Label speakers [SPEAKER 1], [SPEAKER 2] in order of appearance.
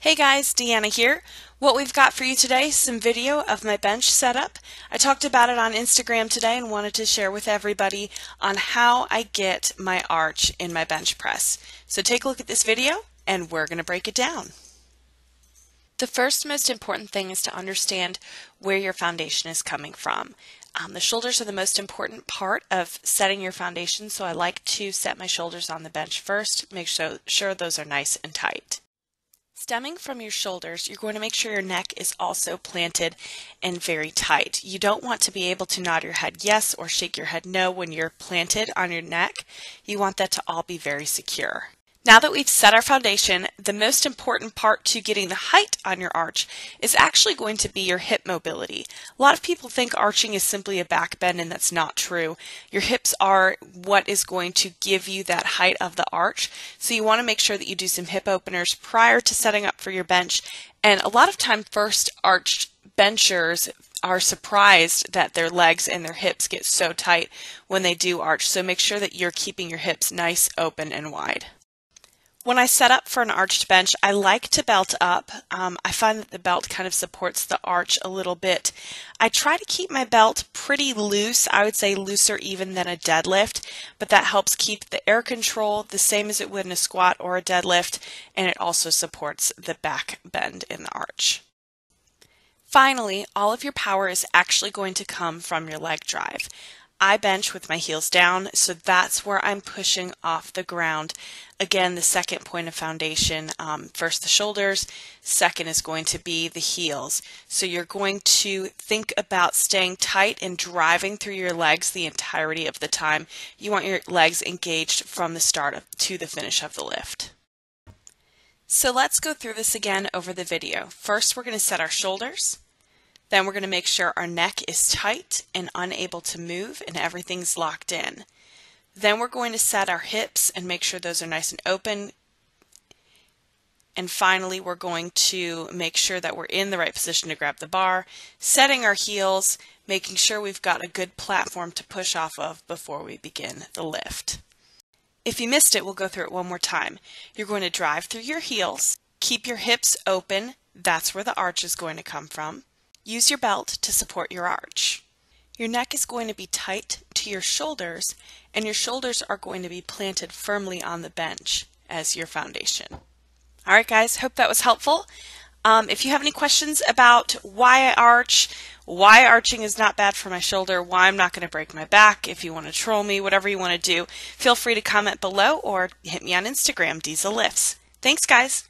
[SPEAKER 1] Hey guys, Deanna here. What we've got for you today some video of my bench setup. I talked about it on Instagram today and wanted to share with everybody on how I get my arch in my bench press. So take a look at this video and we're going to break it down. The first most important thing is to understand where your foundation is coming from. Um, the shoulders are the most important part of setting your foundation, so I like to set my shoulders on the bench first, make sure, sure those are nice and tight. Stemming from your shoulders, you're going to make sure your neck is also planted and very tight. You don't want to be able to nod your head yes or shake your head no when you're planted on your neck. You want that to all be very secure. Now that we've set our foundation, the most important part to getting the height on your arch is actually going to be your hip mobility. A lot of people think arching is simply a back bend and that's not true. Your hips are what is going to give you that height of the arch. So you want to make sure that you do some hip openers prior to setting up for your bench. And a lot of time first arched benchers are surprised that their legs and their hips get so tight when they do arch. So make sure that you're keeping your hips nice, open, and wide. When I set up for an arched bench, I like to belt up. Um, I find that the belt kind of supports the arch a little bit. I try to keep my belt pretty loose. I would say looser even than a deadlift, but that helps keep the air control the same as it would in a squat or a deadlift, and it also supports the back bend in the arch. Finally, all of your power is actually going to come from your leg drive. I bench with my heels down, so that's where I'm pushing off the ground. Again, the second point of foundation, um, first the shoulders, second is going to be the heels. So you're going to think about staying tight and driving through your legs the entirety of the time. You want your legs engaged from the start of, to the finish of the lift. So let's go through this again over the video. First, we're going to set our shoulders. Then we're going to make sure our neck is tight and unable to move and everything's locked in. Then we're going to set our hips and make sure those are nice and open. And finally, we're going to make sure that we're in the right position to grab the bar, setting our heels, making sure we've got a good platform to push off of before we begin the lift. If you missed it, we'll go through it one more time. You're going to drive through your heels, keep your hips open, that's where the arch is going to come from. Use your belt to support your arch. Your neck is going to be tight to your shoulders, and your shoulders are going to be planted firmly on the bench as your foundation. All right, guys, hope that was helpful. Um, if you have any questions about why I arch, why arching is not bad for my shoulder, why I'm not going to break my back, if you want to troll me, whatever you want to do, feel free to comment below or hit me on Instagram, Diesel Lifts. Thanks, guys.